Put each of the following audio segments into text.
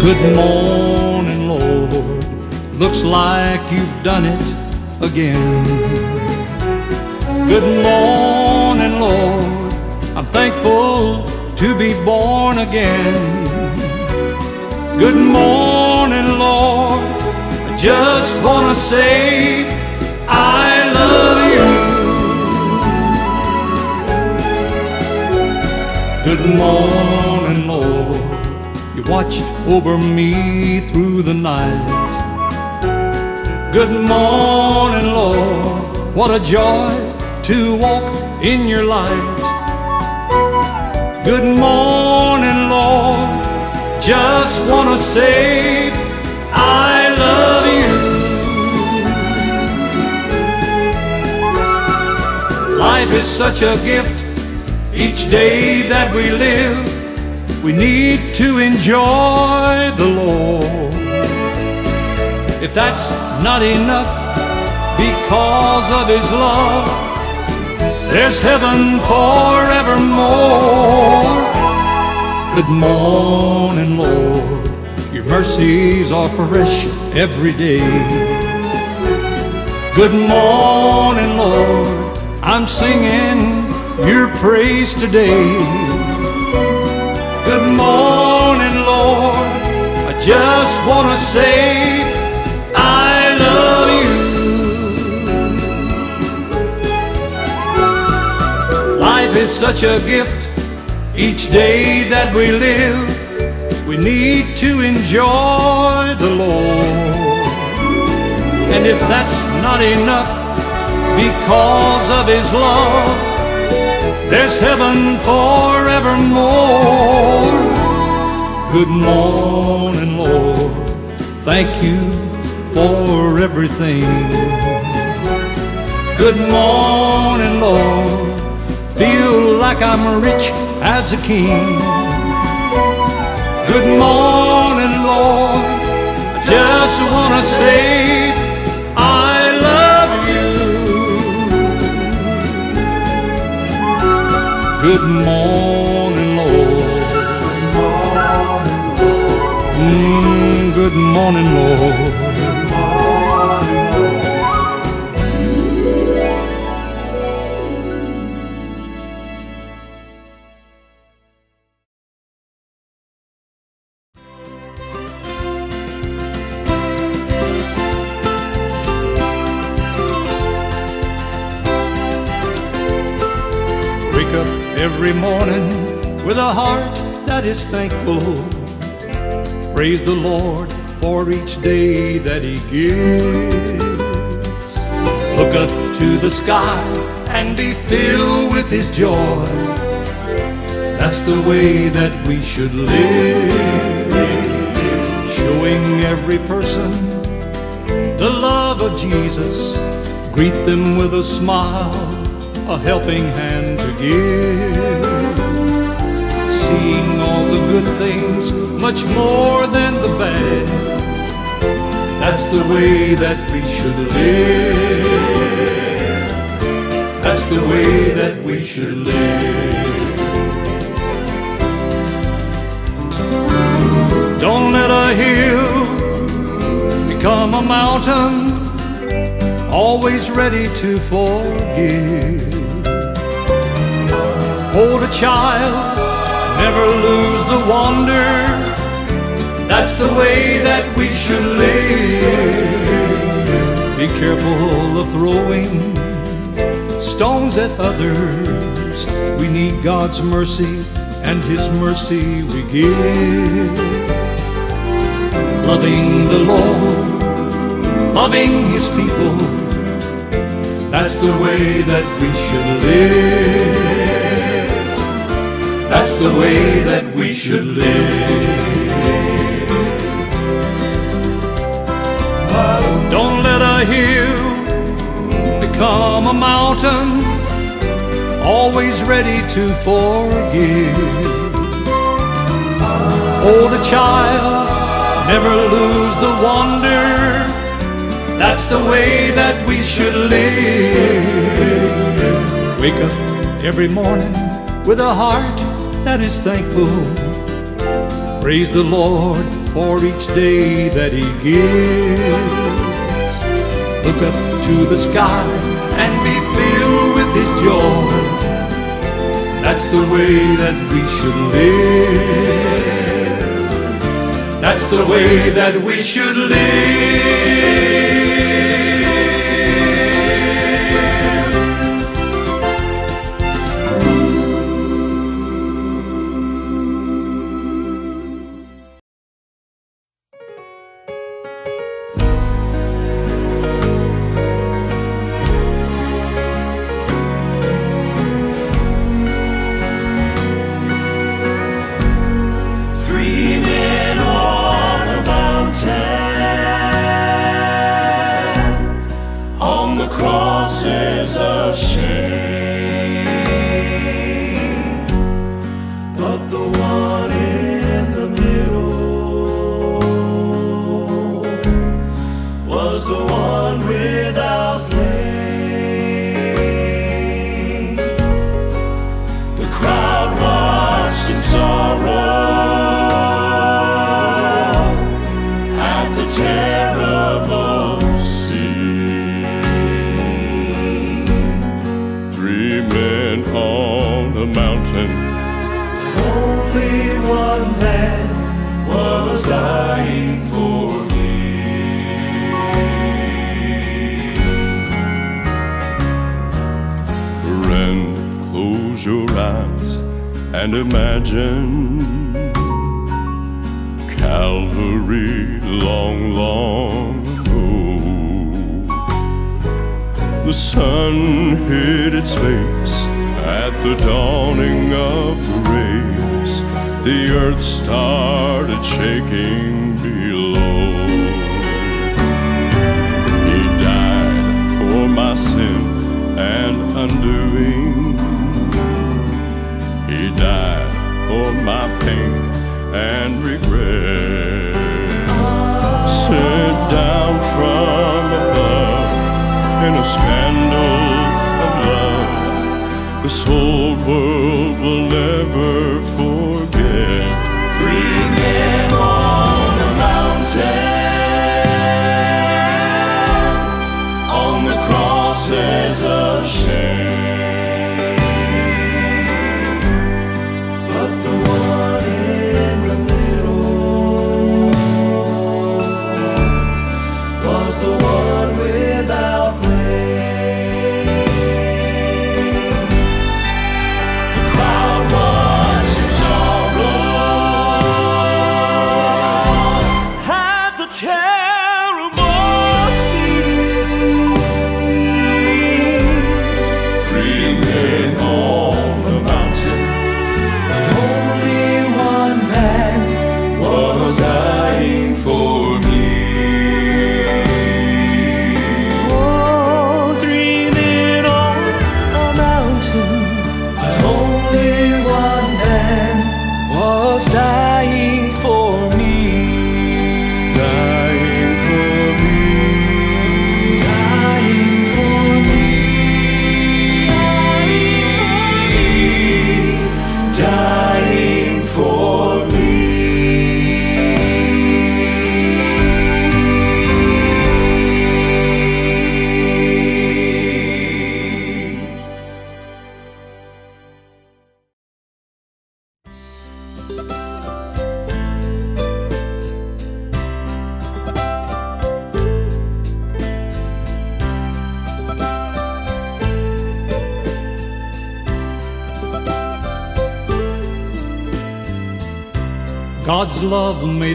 Good morning, Lord. Looks like you've done it again. Good morning, Lord. I'm thankful to be born again. Good morning, Lord. I just want to say I love you. Good morning, watched over me through the night. Good morning, Lord. What a joy to walk in your light. Good morning, Lord. Just want to say I love you. Life is such a gift each day that we live. We need to enjoy the Lord. If that's not enough because of His love, there's heaven forevermore. Good morning, Lord. Your mercies are fresh every day. Good morning, Lord. I'm singing your praise today. Morning, Lord. I just want to say I love you. Life is such a gift each day that we live. We need to enjoy the Lord. And if that's not enough because of His love, there's heaven forevermore. Good morning, Lord. Thank you for everything. Good morning, Lord. Feel like I'm rich as a king. Good morning, Lord. I just want to say Good is thankful. Praise the Lord for each day that He gives. Look up to the sky and be filled with His joy. That's the way that we should live. Showing every person the love of Jesus. Greet them with a smile, a helping hand to give. The good things, much more than the bad. That's the way that we should live. That's the way that we should live. Don't let a hill become a mountain, always ready to forgive. Hold a child, never lose the wonder. That's the way that we should live. Be careful of throwing stones at others. We need God's mercy, and His mercy we give. Loving the Lord, loving His people. That's the way that we should live. That's the way that we should live. Don't let a hill become a mountain, always ready to forgive. Oh, Hold a child, never lose the wonder. That's the way that we should live. Wake up every morning with a heart that is thankful. Praise the Lord for each day that He gives. Look up to the sky and be filled with His joy. That's the way that we should live. That's the way that we should live. Started shaking below. He died for my sin and undoing. He died for my pain and regret. Sent down from above in a scandal of love. This whole world will never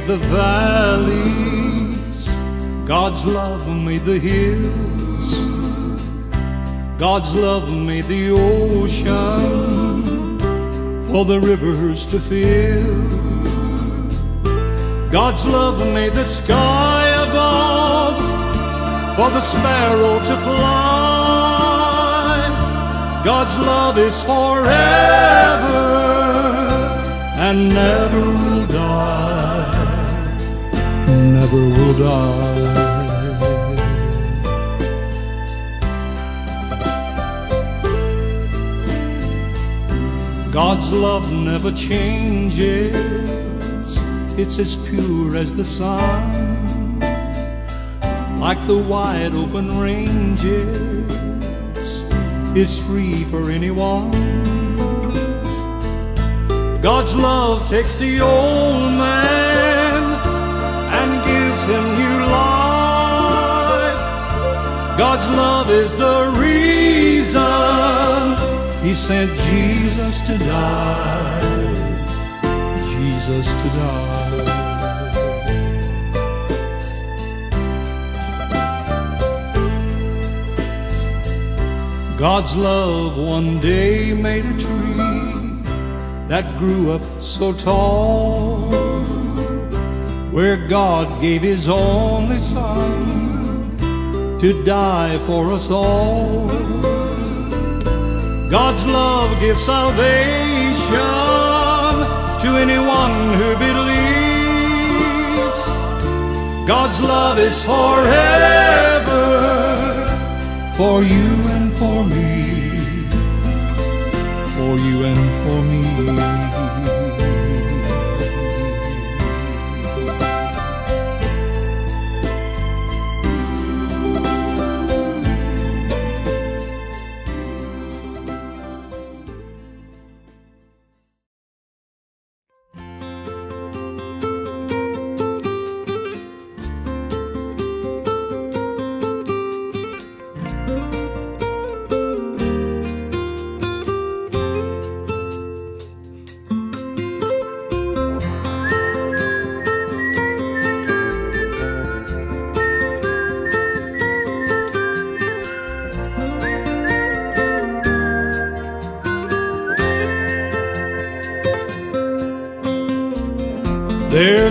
made the valleys, God's love made the hills, God's love made the ocean for the rivers to fill. God's love made the sky above for the sparrow to fly. God's love is forever and never will die, never will die. God's love never changes. it's as pure as the sun, like the wide open ranges, is free for anyone. God's love takes the old man God's love is the reason he sent Jesus to die. Jesus to die. God's love one day made a tree that grew up so tall, where God gave His only Son to die for us all. God's love gives salvation to anyone who believes. God's love is forever for you and for me, for you and for me.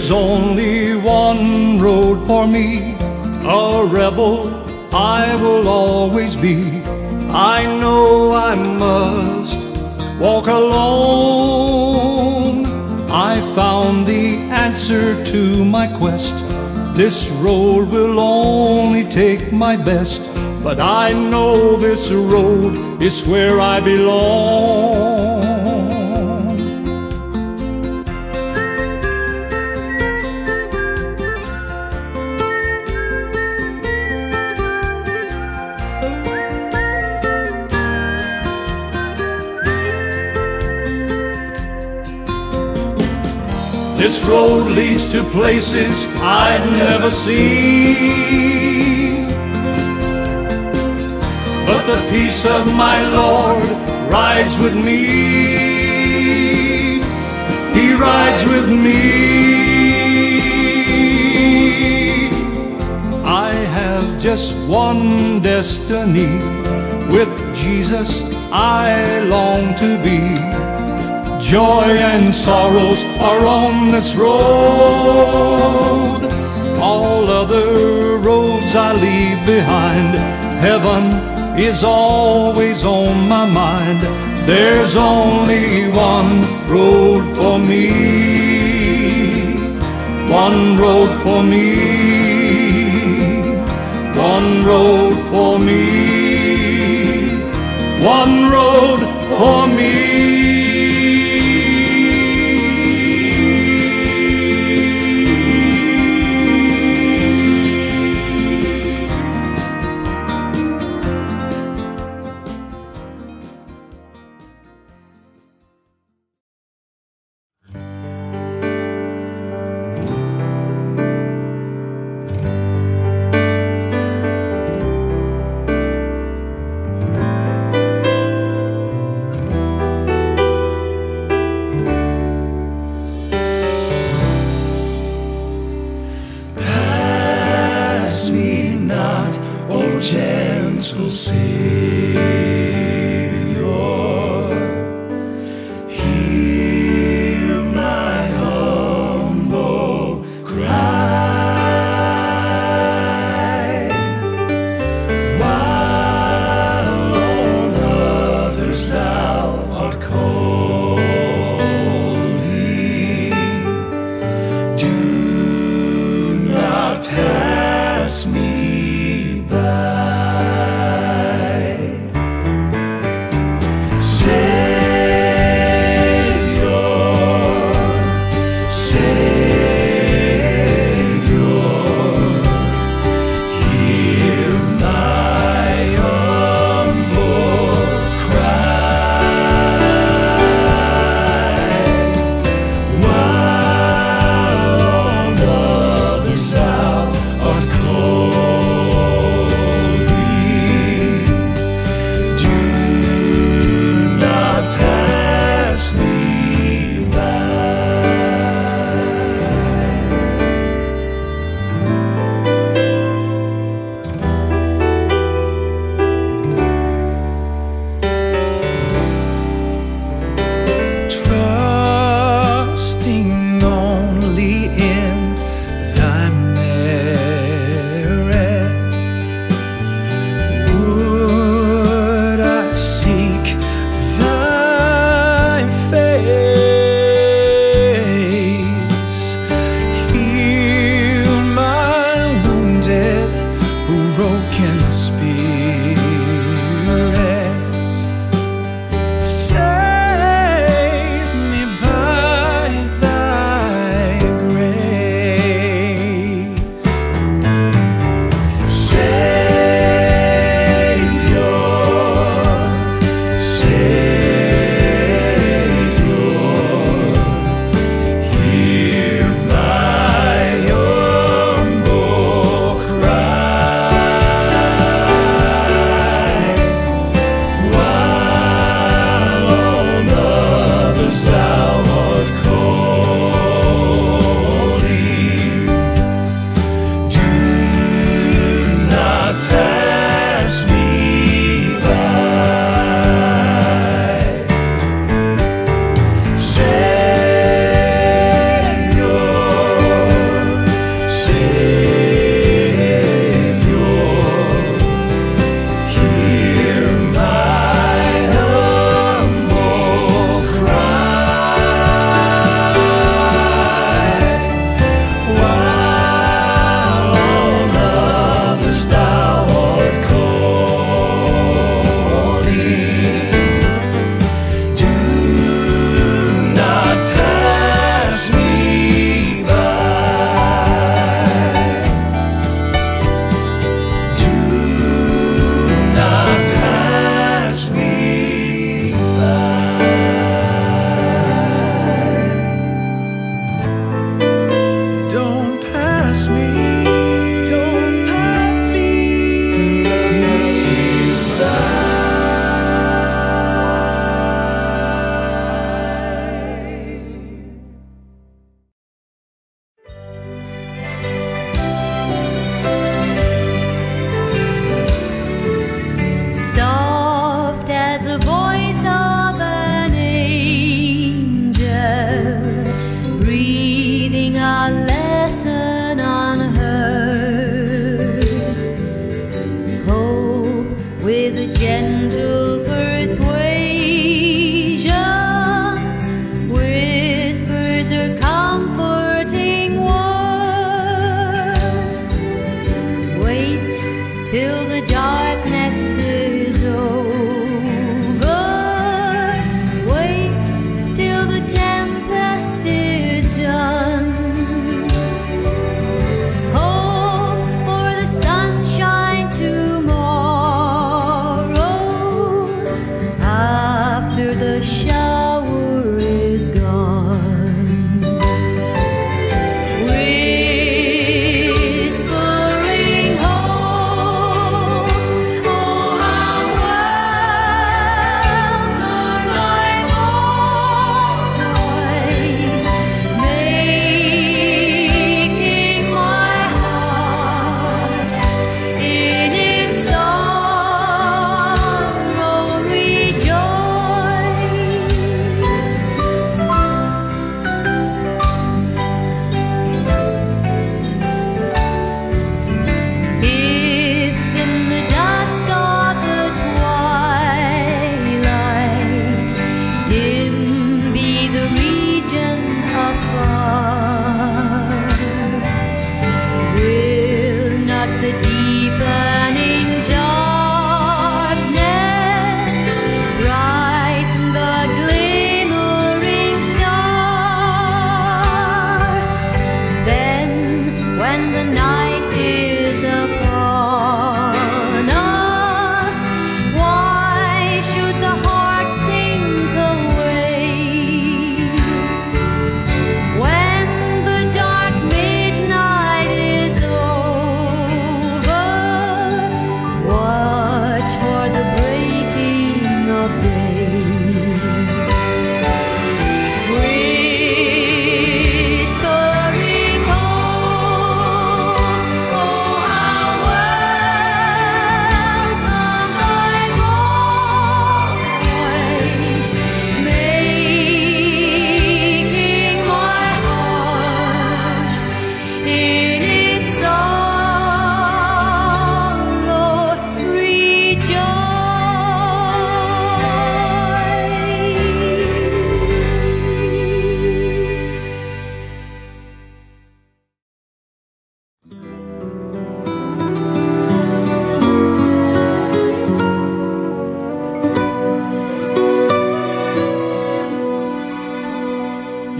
There's only one road for me, a rebel I will always be. I know I must walk alone. I found the answer to my quest. This road will only take my best, but I know this road is where I belong. This road leads to places I'd never seen. But the peace of my Lord rides with me. He rides with me. I have just one destiny. With Jesus, I long to be. Joy and sorrows are on this road. All other roads I leave behind. Heaven is always on my mind. There's only one road for me. One road for me. One road for me. One road for me.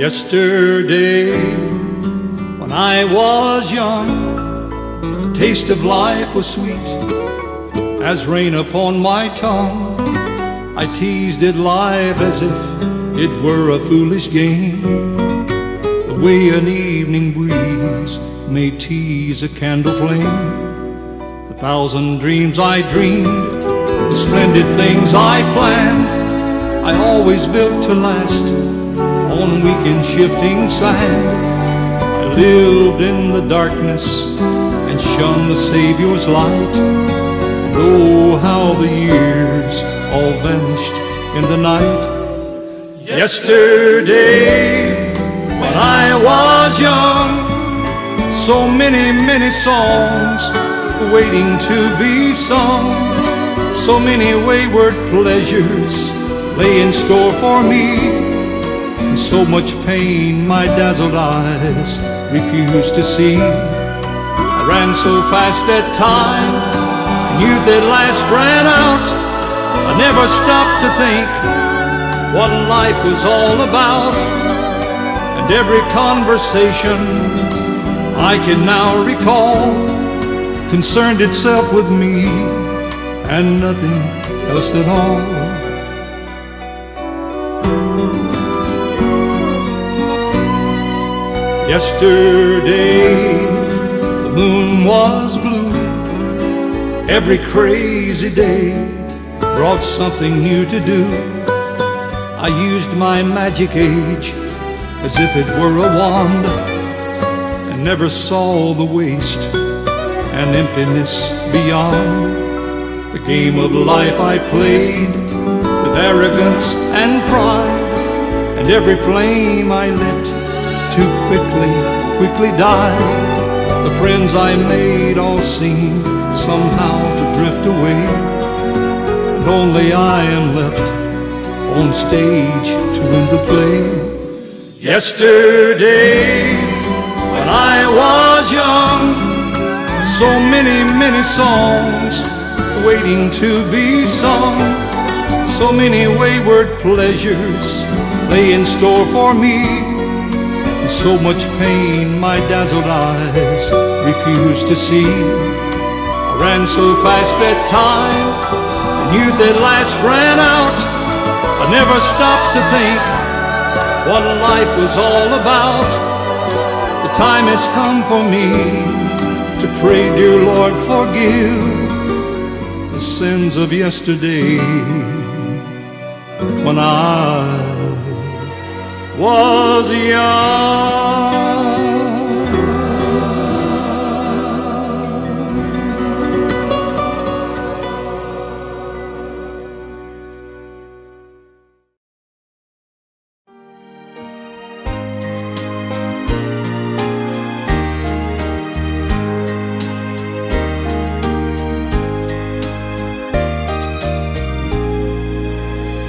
Yesterday, when I was young, the taste of life was sweet as rain upon my tongue. I teased it life as if it were a foolish game. The way an evening breeze may tease a candle flame. The thousand dreams I dreamed, the splendid things I planned, I always built to last on weak and shifting sand. I lived in the darkness and shunned the Savior's light. And oh, how the years all vanished in the night. Yesterday, when I was young, so many, many songs waiting to be sung. So many wayward pleasures lay in store for me. And so much pain my dazzled eyes refused to see. I ran so fast that time, and youth at last ran out. I never stopped to think what life was all about. And every conversation I can now recall concerned itself with me and nothing else at all. Yesterday, the moon was blue. Every crazy day brought something new to do. I used my magic age as if it were a wand and never saw the waste and emptiness beyond. The game of life I played with arrogance and pride, and every flame I lit too quickly, quickly die. The friends I made all seem somehow to drift away, and only I am left on stage to win the play. Yesterday, when I was young, so many, many songs waiting to be sung. So many wayward pleasures lay in store for me so much pain my dazzled eyes refused to see. I ran so fast that time, and youth at last ran out. I never stopped to think what life was all about. The time has come for me to pray, dear Lord, forgive the sins of yesterday when I was young.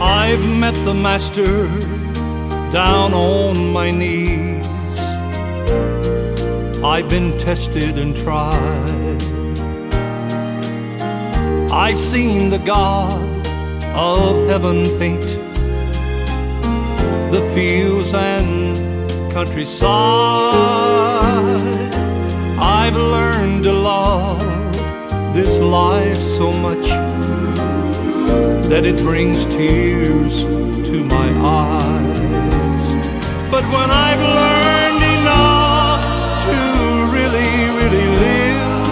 I've met the master down on my knees. I've been tested and tried. I've seen the God of heaven paint the fields and countryside. I've learned to love this life so much that it brings tears to my eyes. But when I've learned enough to really, really live,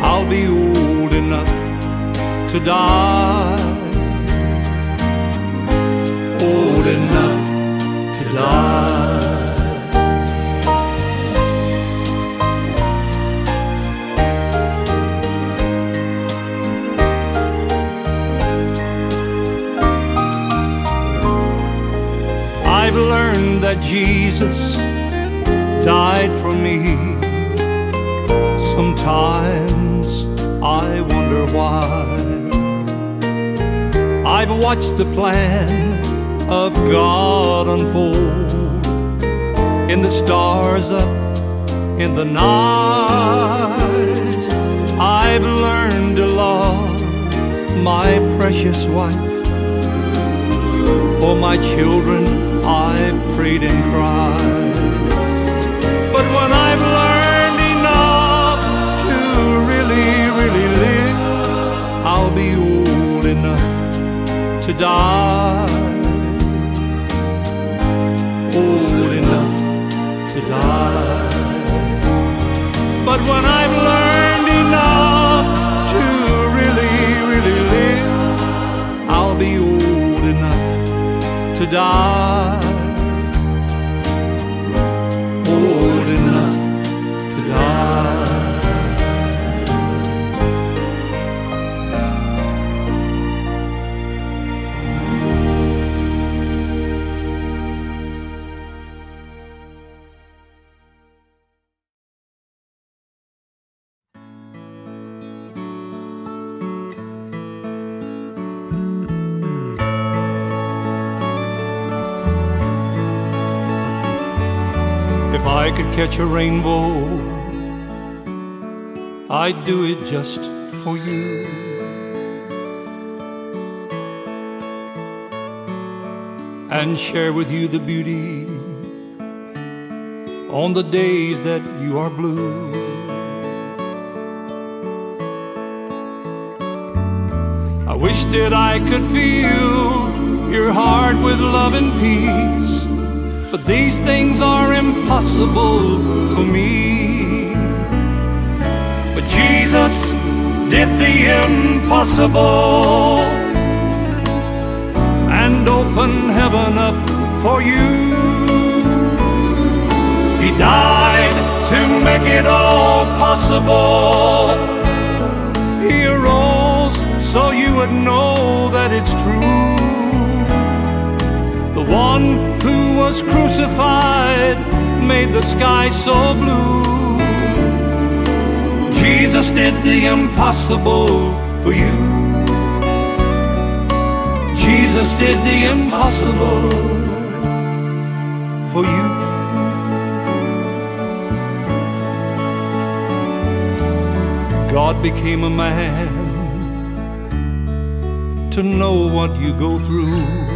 I'll be old enough to die. Jesus died for me. Sometimes I wonder why. I've watched the plan of God unfold in the stars up in the night. I've learned to love my precious wife. For my children, I've prayed and cried. But when I've learned enough to really, really live, I'll be old enough to die. Old enough to die. But when I've learned to die. Catch a rainbow, I'd do it just for you. And share with you the beauty on the days that you are blue. I wish that I could feel your heart with love and peace. But these things are impossible for me. But Jesus did the impossible and opened heaven up for you. He died to make it all possible. He arose so you would know that it's true. One who was crucified made the sky so blue. Jesus did the impossible for you. Jesus did the impossible for you. God became a man to know what you go through.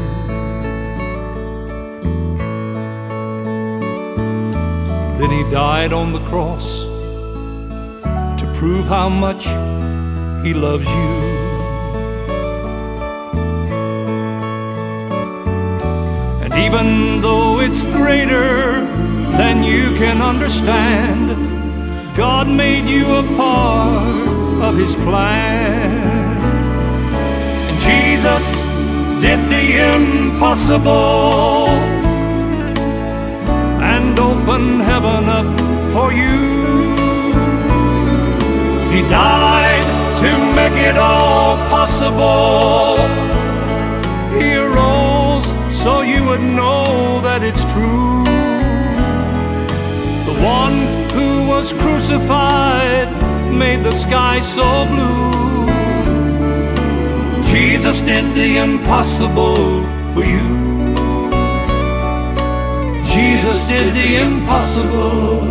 Then he died on the cross to prove how much he loves you. And even though it's greater than you can understand, God made you a part of his plan. And Jesus did the impossible and opened heaven up for you. He died to make it all possible. He arose so you would know that it's true. The one who was crucified made the sky so blue. Jesus did the impossible for you. Jesus did the impossible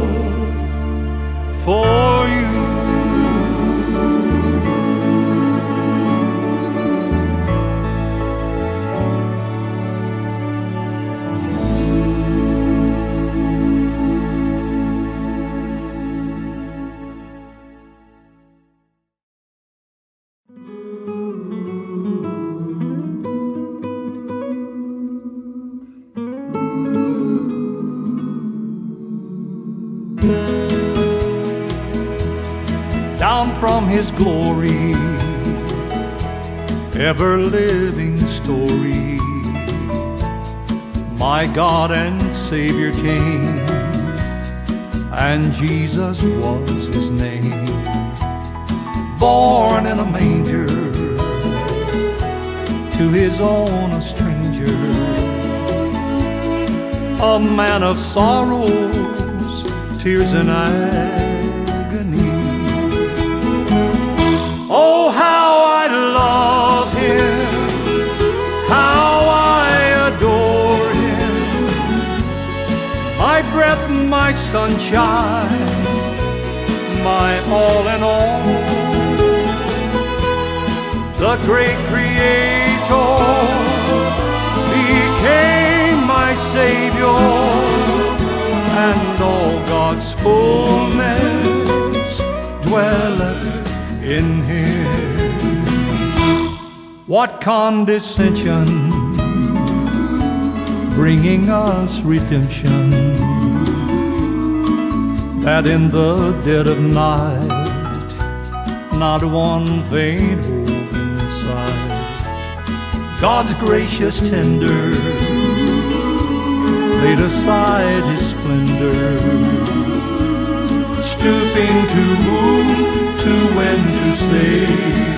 for you. Ever living story. My God and Savior came, and Jesus was his name. Born in a manger, to his own a stranger, a man of sorrows, tears and agony. Sunshine, my all in all. The great creator became my Savior and all God's fullness dwelleth in him. What condescension, bringing us redemption, that in the dead of night, not one faint hope inside. God's gracious tender laid aside his splendor, stooping to whom, to when to save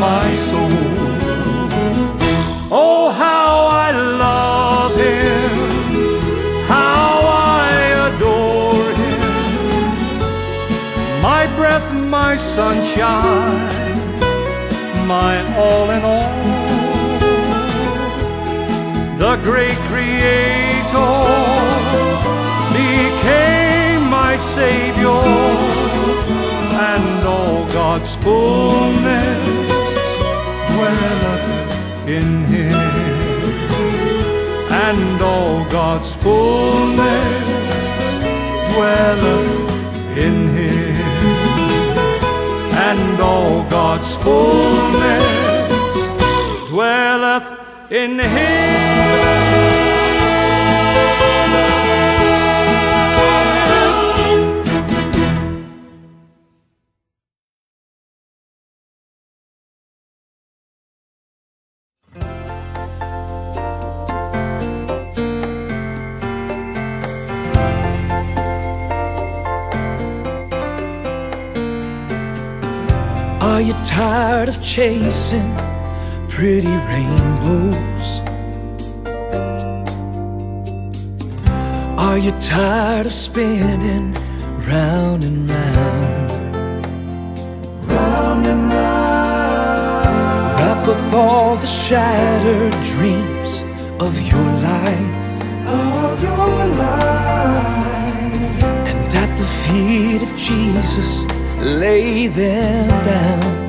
my soul. Oh, how I love my sunshine, my all in all. The great creator became my savior and all God's fullness dwelleth in him. And all God's fullness dwelleth in him and all God's fullness dwelleth in him. Tired of chasing pretty rainbows? Are you tired of spinning round and round? Round and round. Wrap up all the shattered dreams of your life. Of your life. And at the feet of Jesus, lay them down.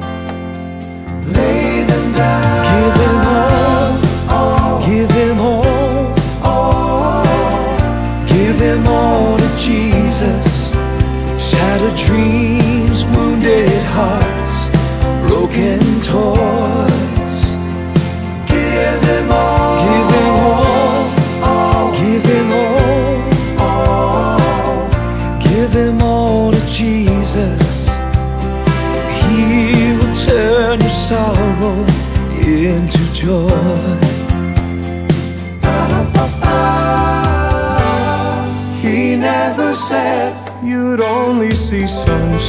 Dreams, wounded hearts, broken toys.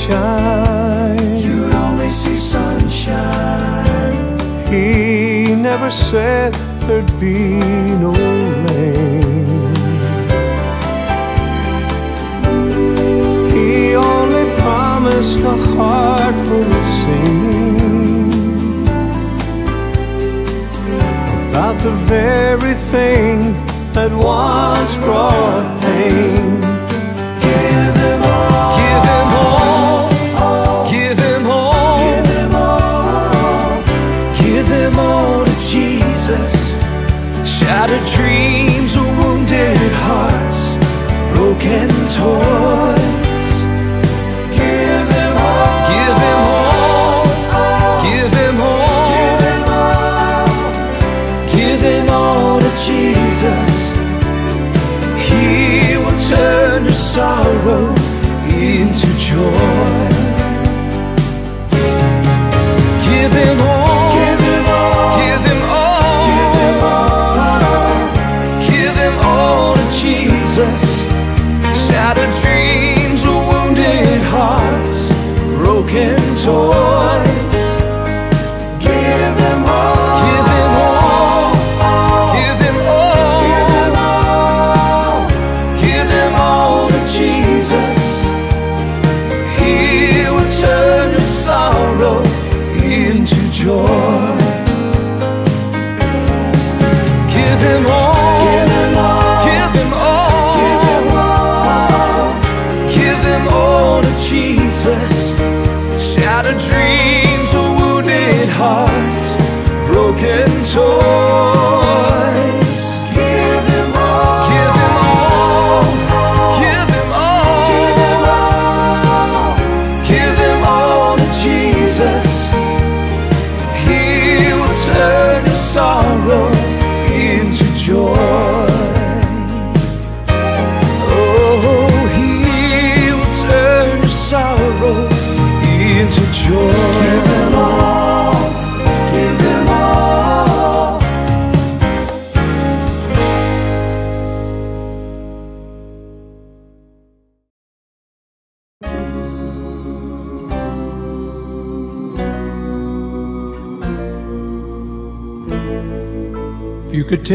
Sunshine. You'd only see sunshine. He never said there'd be no rain. He only promised a heart full of singing about the very thing that once brought pain. Shattered dreams, wounded hearts, broken toys. Give them all. Give them all. Give them all. Give them all. Give them all to Jesus. He will turn your sorrow into joy. Shattered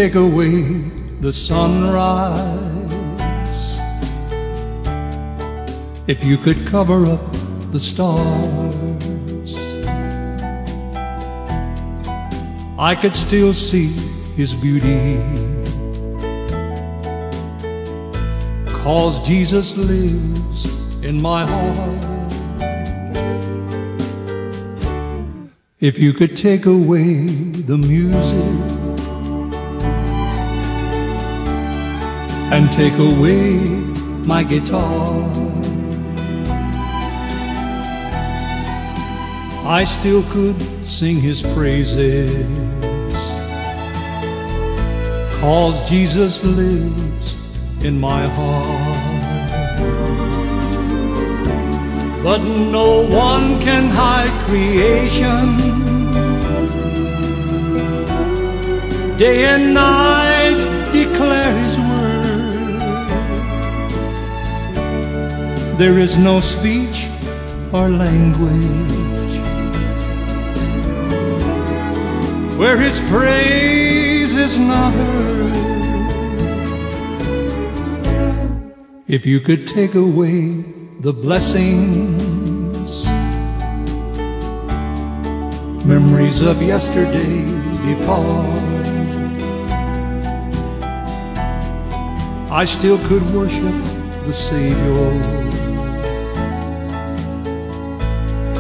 take away the sunrise, if you could cover up the stars, I could still see his beauty. Cause Jesus lives in my heart. If you could take away the music and take away my guitar. I still could sing his praises, cause Jesus lives in my heart. But no one can hide creation. Day and night There is no speech or language where his praise is not heard. If you could take away the blessings, memories of yesterday depart. I still could worship the Savior.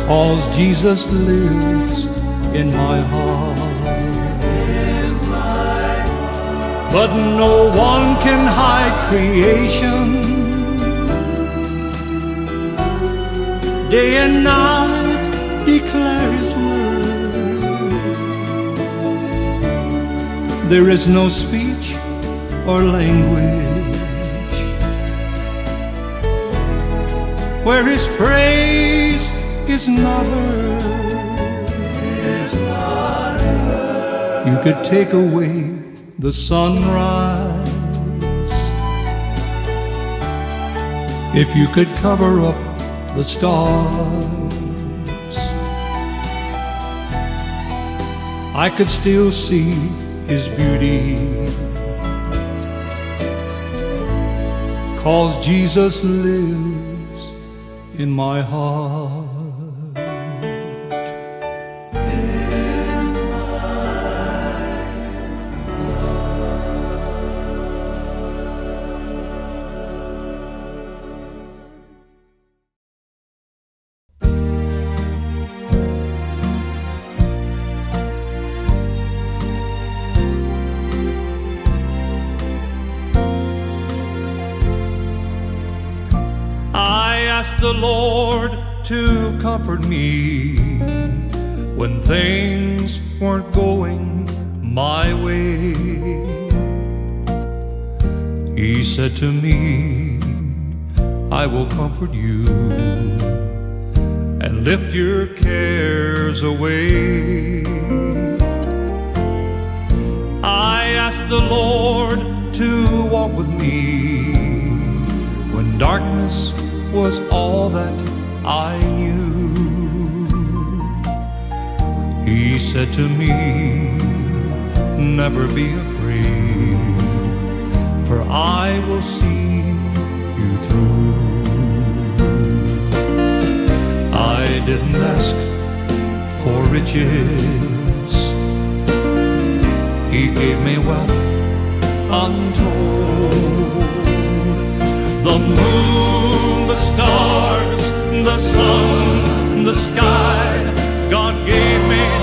Cause Jesus lives in my heart. But no one can hide creation. Day and night declare His word. There is no speech or language where His praise is not heard. You could take away the sunrise if you could cover up the stars. I could still see his beauty. Cause Jesus lives in my heart. Comfort me when things weren't going my way. He said to me, I will comfort you and lift your cares away. I asked the Lord to walk with me when darkness was all that I knew. He said to me, Never be afraid, for I will see you through. I didn't ask for riches, He gave me wealth untold. The moon, the stars, the sun, the sky, God gave me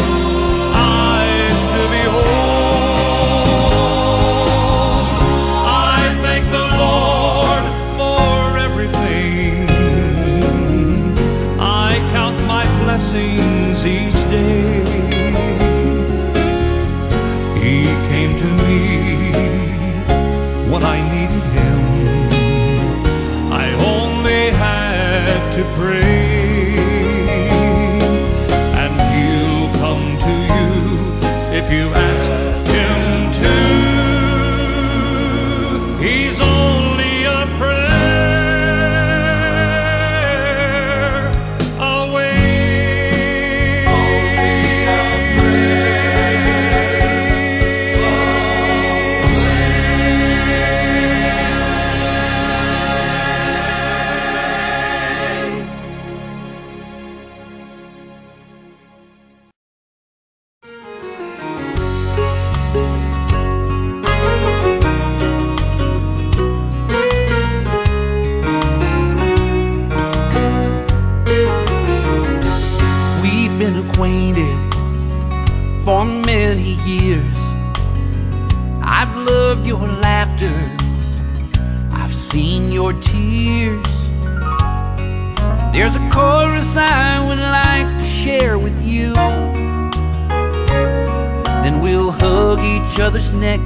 hug each other's neck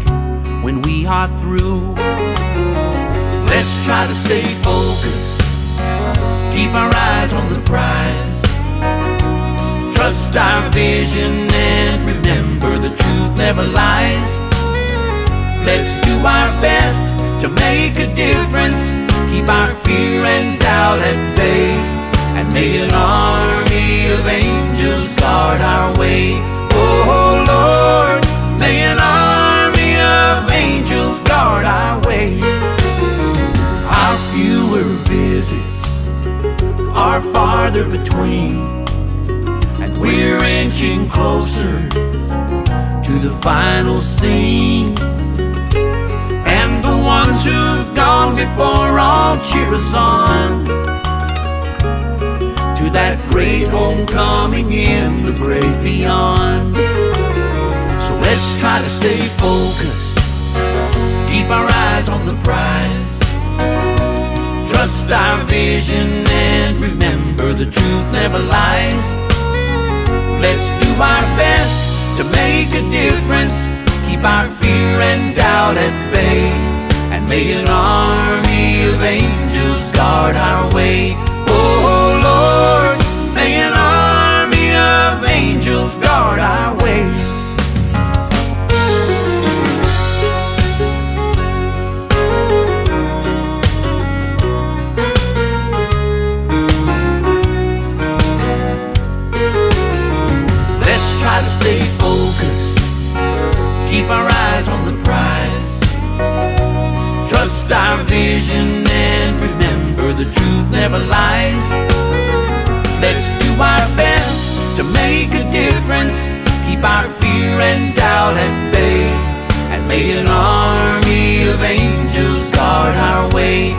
when we are through. Let's try to stay focused. Keep our eyes on the prize. Trust our vision and remember the truth never lies. Let's do our best to make a difference. Keep our fear and doubt at bay. And may an army of angels guard our way. Oh guard our way. Our fewer visits are farther between. And we're inching closer to the final scene. And the ones who've gone before all cheer us on to that great homecoming in the great beyond. So let's try to stay focused, keep our eyes on the prize. Trust our vision and remember the truth never lies. Let's do our best to make a difference. Keep our fear and doubt at bay. And may an army of angels guard our way. Keep our eyes on the prize. Trust our vision and remember the truth never lies. Let's do our best to make a difference. Keep our fear and doubt at bay. And may an army of angels guard our way.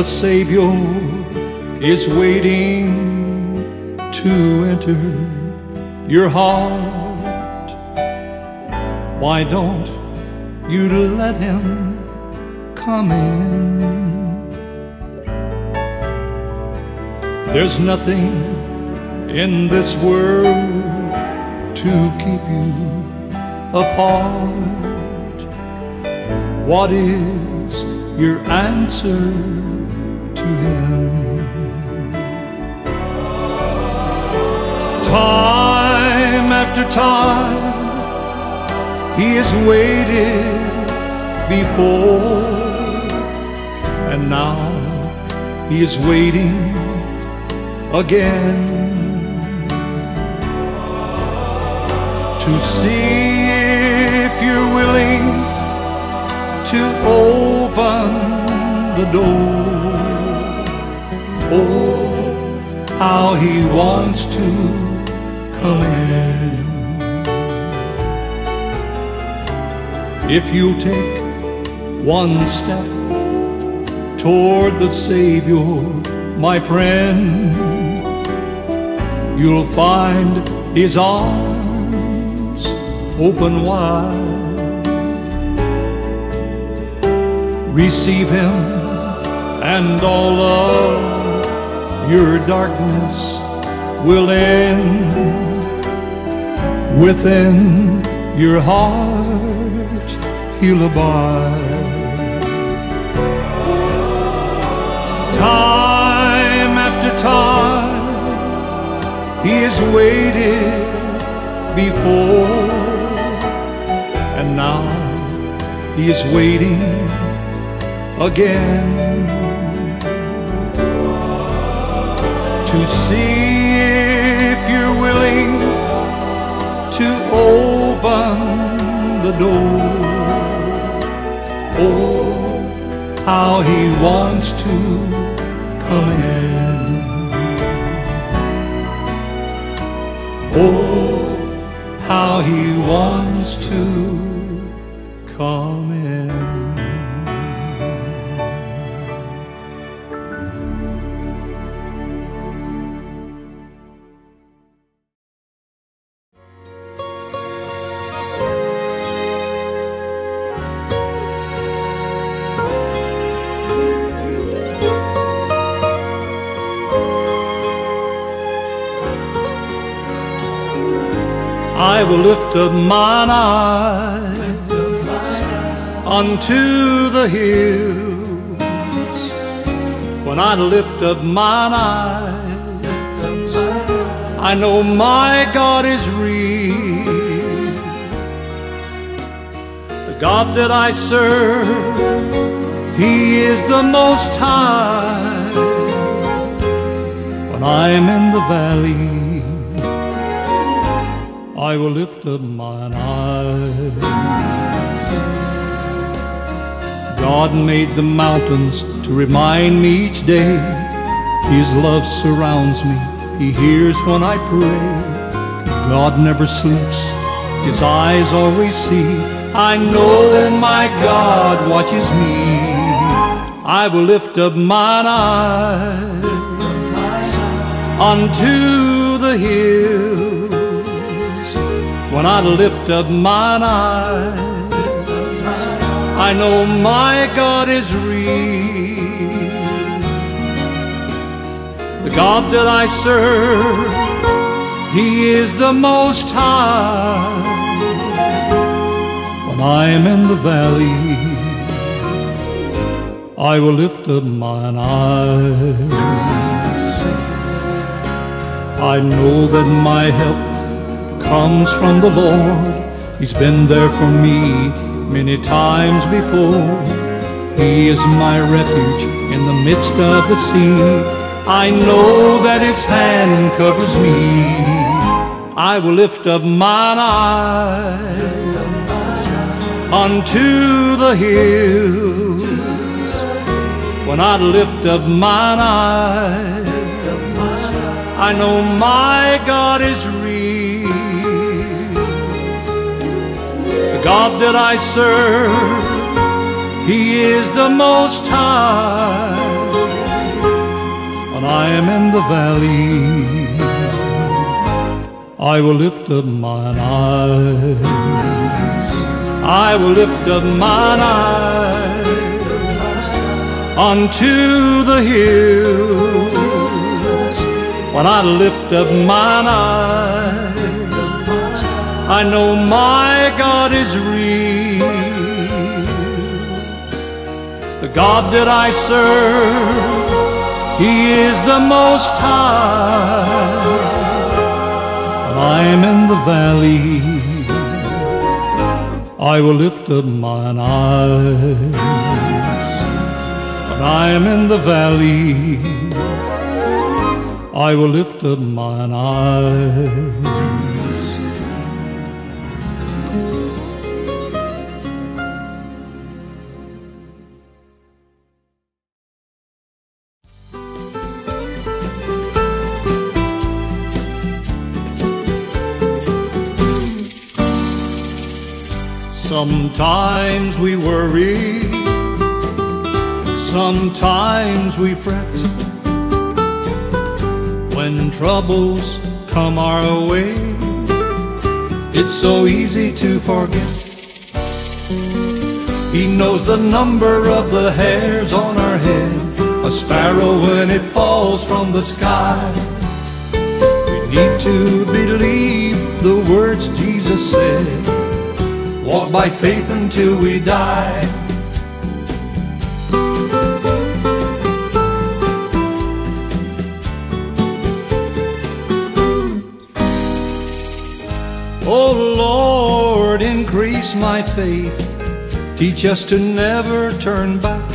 The Savior is waiting to enter your heart. Why don't you let him come in? There's nothing in this world to keep you apart. What is your answer him? Time after time, he has waited before, and now he is waiting again to see if you're willing to open the door. Oh, how he wants to come in. If you'll take one step toward the Savior, my friend, you'll find his arms open wide. Receive him, and all of your darkness will end within your heart. He'll abide. Time after time, he has waited before, and now he is waiting again to see if you're willing to open the door. Oh, how he wants to come in. Oh, how he wants to come in. Lift up mine eyes unto the hills when I lift up mine eyes. I know my God is real. The God that I serve, He is the Most High. When I am in the valley, I will lift up mine eyes. God made the mountains to remind me each day His love surrounds me he hears when I pray. God never sleeps, His eyes always see. I know that my God watches me. I will lift up mine eyes unto the hills. When I lift up mine eyes, I know my God is real. The God that I serve, He is the Most High. When I am in the valley, I will lift up mine eyes. I know that my help comes from the Lord. He's been there for me many times before. He is my refuge in the midst of the sea. I know that His hand covers me. I will lift up mine eyes unto the hills. When I lift up mine eyes, I know my God is real. God that I serve, He is the Most High when I am in the valley, I will lift up mine eyes. I will lift up mine eyes unto the hills. When I lift up mine eyes, I know my God is real. The God that I serve he is the Most High. When I am in the valley, I will lift up mine eyes. When I am in the valley, I will lift up mine eyes. Sometimes we worry, sometimes we fret. When troubles come our way, it's so easy to forget. He knows the number of the hairs on our head, a sparrow when it falls from the sky. We need to believe the words Jesus said walk by faith until we die. Oh Lord, increase my faith, teach us to never turn back.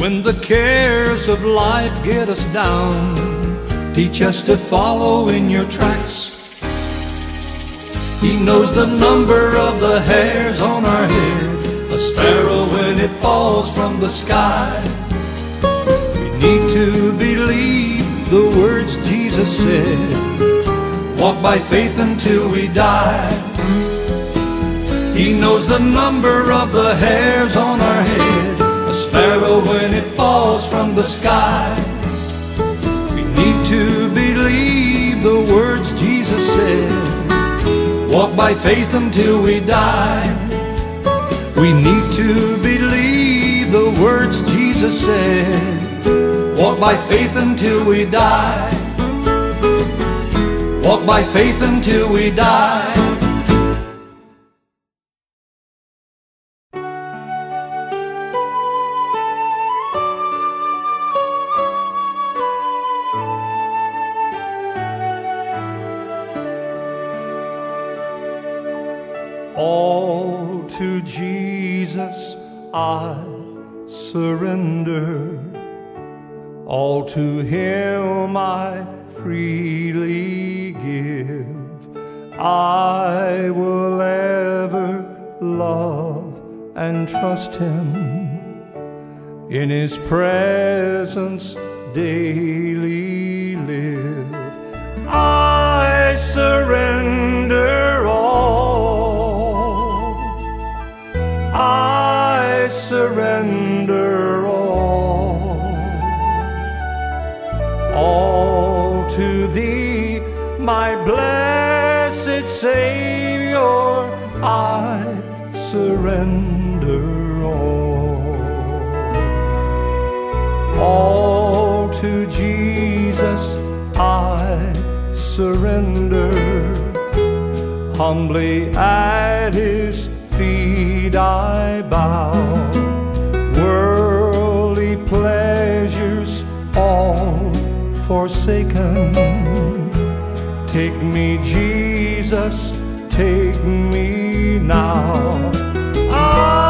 When the cares of life get us down, teach us to follow in your tracks. He knows the number of the hairs on our head, a sparrow when it falls from the sky. We need to believe the words Jesus said, walk by faith until we die. He knows the number of the hairs on our head, a sparrow when it falls from the sky. We need to believe the words Jesus said by faith until we die. We need to believe the words Jesus said. Walk by faith until we die. Walk by faith until we die. To Him I freely give. I will ever love and trust Him. In His presence daily Savior, I surrender all. All to Jesus I surrender. Humbly at His feet I bow. Worldly pleasures all forsaken. Take me, Jesus, take me now. I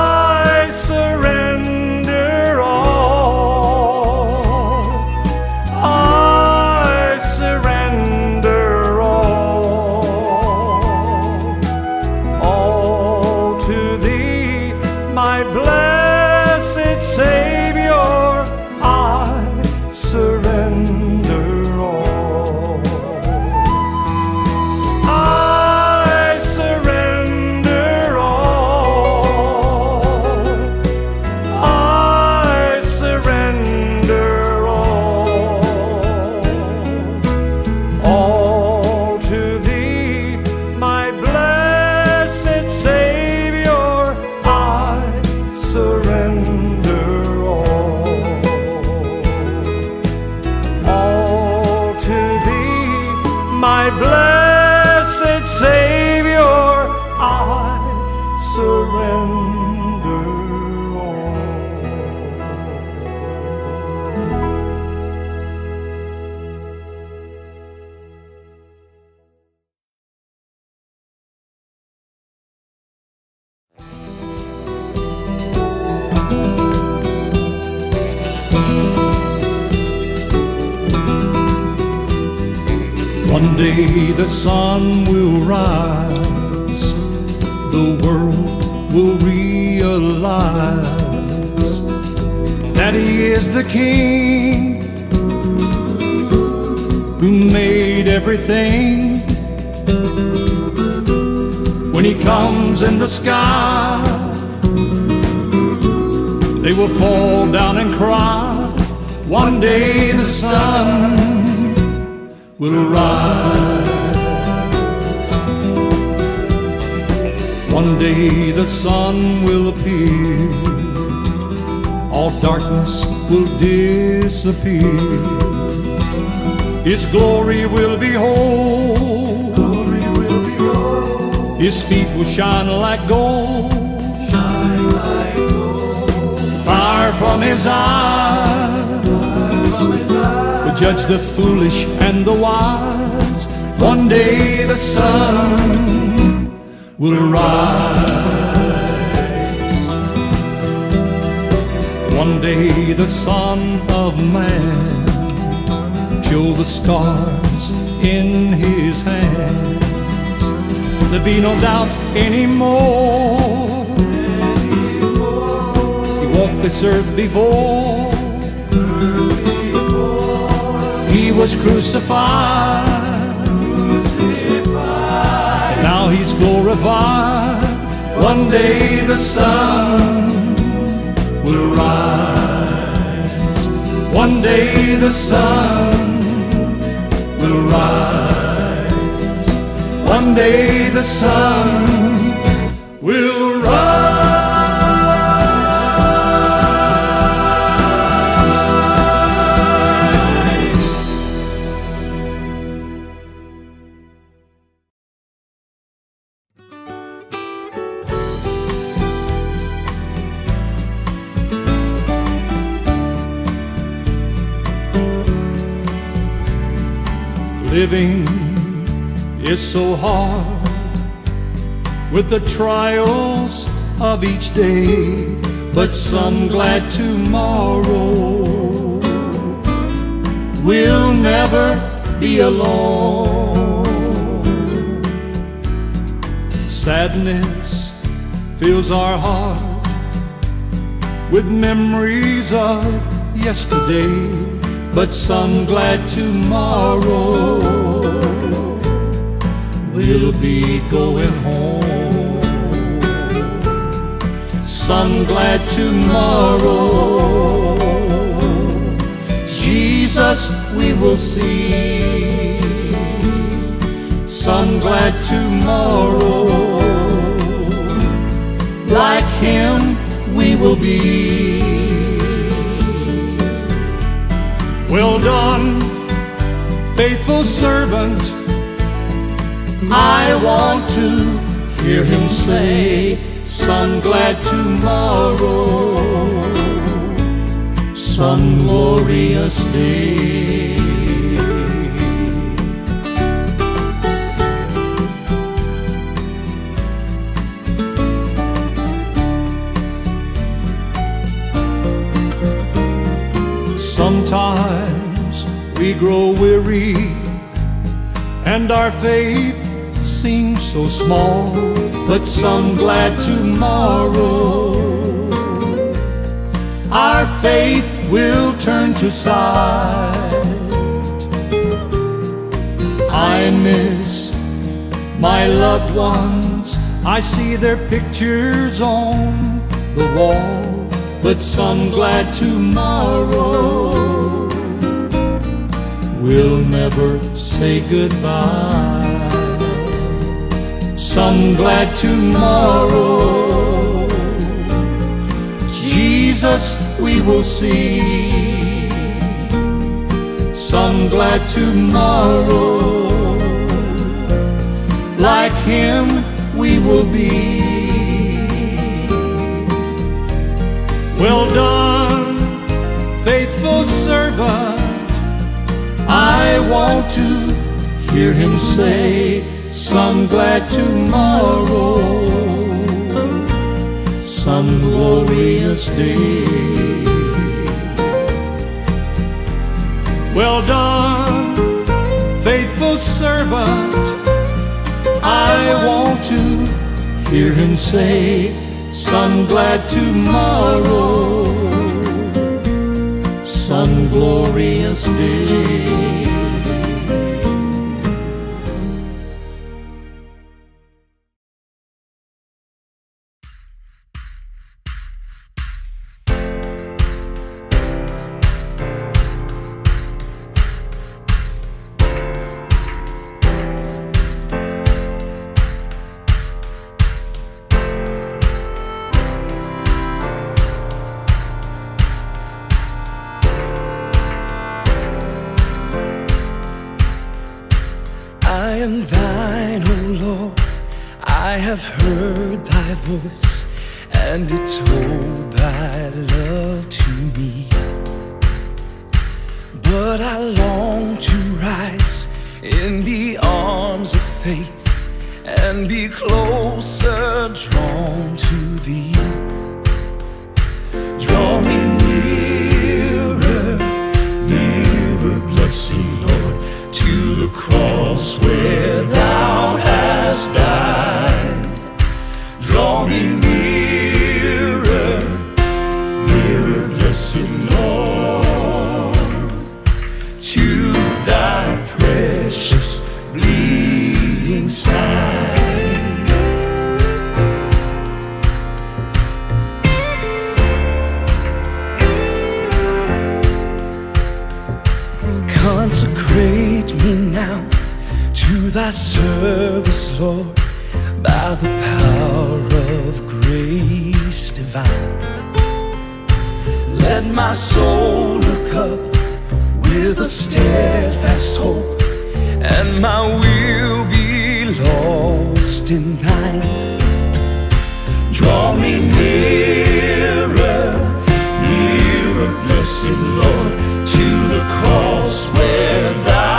sun will rise. One day the Son of Man show the stars in his hands. There be no doubt anymore. He walked this earth before. He was crucified. Glorified. One day the sun will rise. One day the sun will rise. One day the sun so hard with the trials of each day, but some glad tomorrow. We'll never be alone. Sadness fills our heart with memories of yesterday, but some glad tomorrow we'll be going home. Some glad tomorrow, Jesus we will see. Some glad tomorrow, like Him we will be. Well done, faithful servant. I want to hear him say, Some glad tomorrow, some glorious day. Sometimes we grow weary and our faith seems so small, but some glad tomorrow our faith will turn to sight. I miss my loved ones, I see their pictures on the wall, but some glad tomorrow we'll never say goodbye. Some glad tomorrow, Jesus we will see. Some glad tomorrow, like Him we will be. Well done, faithful servant. I want to hear him say, Some glad tomorrow, some glorious day. Well done, faithful servant. I want to hear him say, Some glad tomorrow some glorious day. Thine, O Lord. I have heard thy voice, and it told thy love to me. But I long to rise in the arms of faith and be closer drawn to thee. Draw me nearer, nearer, Lord, to the cross where thou hast died. Draw me thy service, Lord, by the power of grace divine. Let my soul look up with a steadfast hope, and my will be lost in thine. Draw me nearer, nearer, blessed Lord, to the cross where thou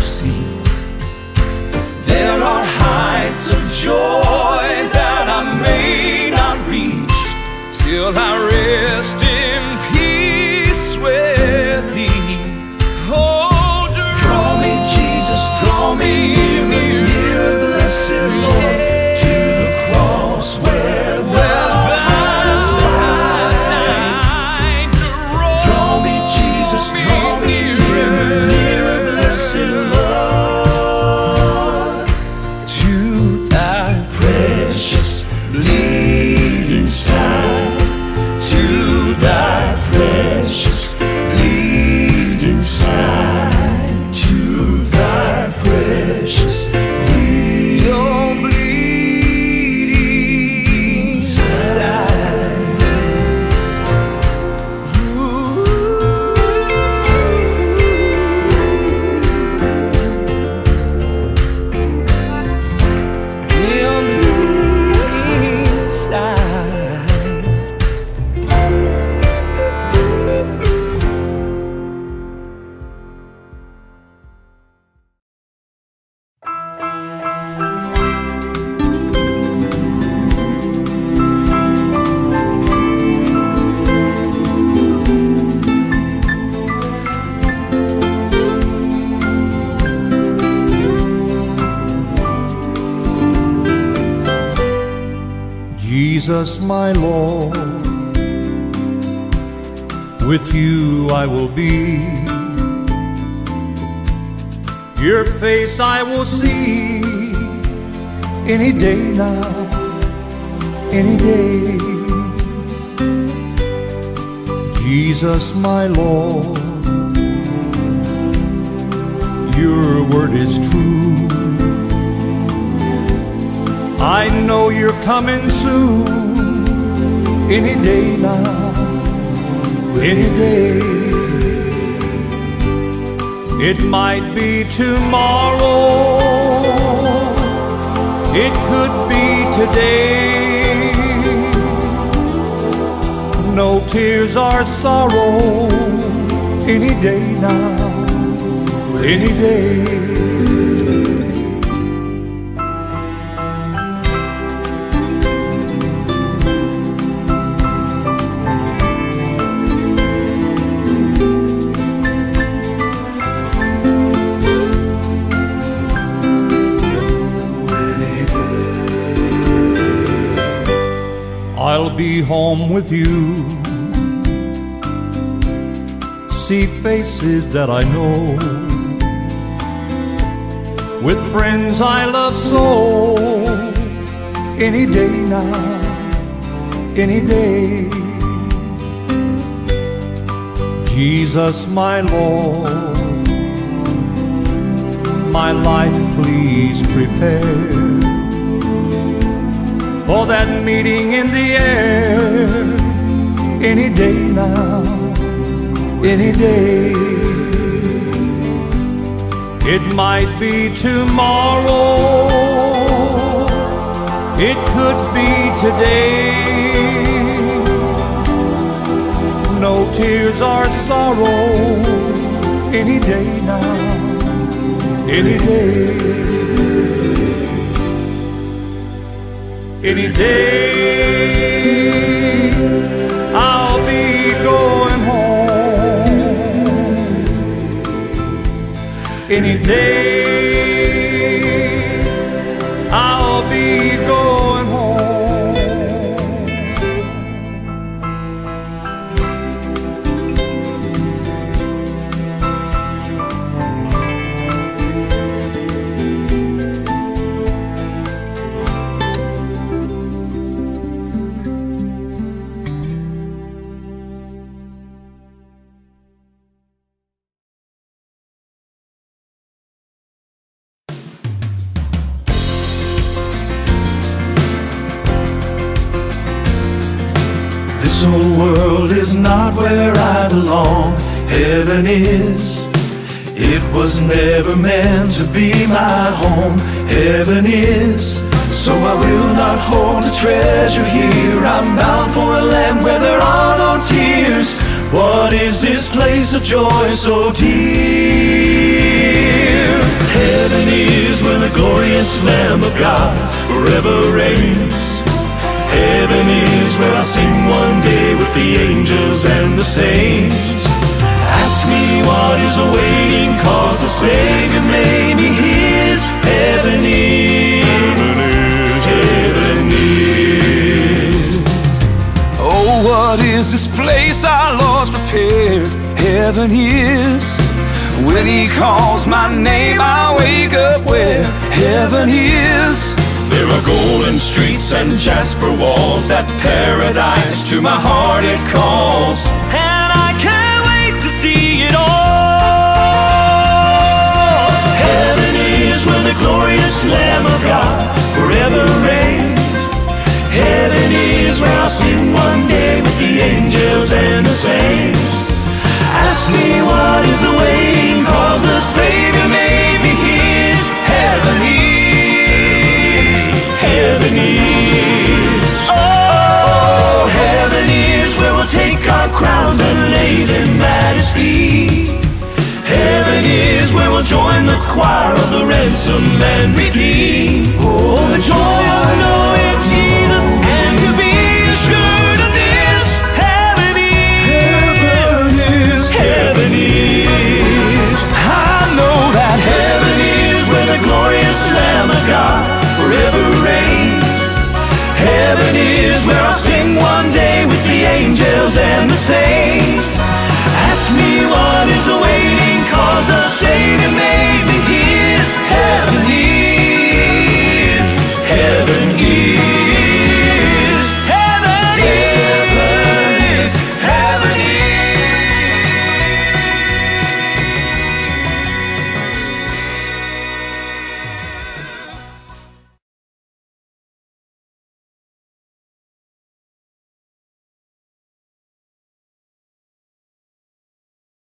sea. There are heights of joy Jesus, my Lord, your word is true. I know you're coming soon, any day now, any day. It might be tomorrow, it could be today. No tears or sorrow, any day now, any day. Be home with you. See faces that I know. With friends I love so. Any day now, any day. Jesus, my Lord, my life please prepare for that meeting in the air any day now, any day. It might be tomorrow, it could be today. No tears or sorrow any day now, any day. Any day I'll be going home. Any day not hold a treasure here. I'm bound for a land where there are no tears. What is this place of joy so dear? Heaven is where the glorious Lamb of God forever reigns. Heaven is where I'll sing one day with the angels and the saints. Ask me what is awaiting, cause the Savior made me his. What is this place our Lord's prepared? Heaven is. When He calls my name, I wake up where heaven is. There are golden streets and jasper walls, that paradise to my heart it calls. And I can't wait to see it all. Heaven is where the glorious Lamb of God forever reigns. Heaven is where I'll sing one day with the angels and the saints. Ask me what is awaiting, cause the Savior made me his. Heaven is, heaven is. Oh, heaven is where we'll take our crowns and lay them at his feet. Heaven is where we'll join the choir of the ransomed and redeemed. Oh, the joy of knowing Jesus Lamb of God forever reigns. Heaven is where I'll sing one day with the angels and the saints. Ask me what is awaiting, cause the Savior made